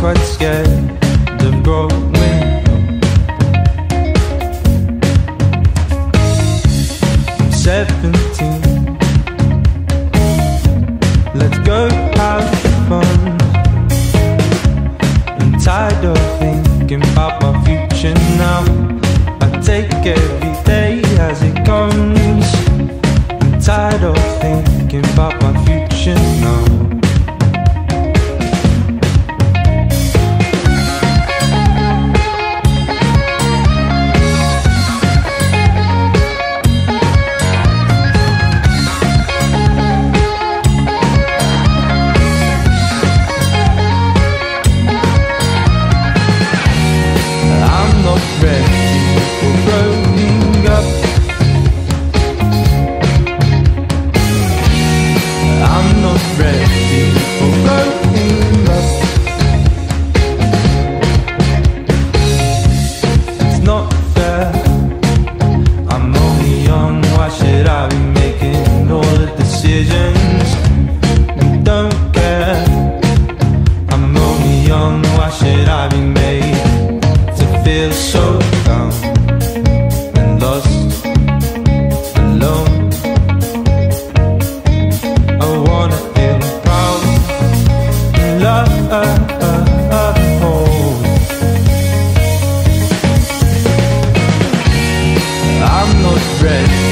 quite scared of growing. I'm 17. Let's go have fun. I'm tired of thinking about my future now. I take every day as it comes. I'm tired of thinking about my future now. feel so down and lost, alone. I wanna feel proud and love. I'm not ready.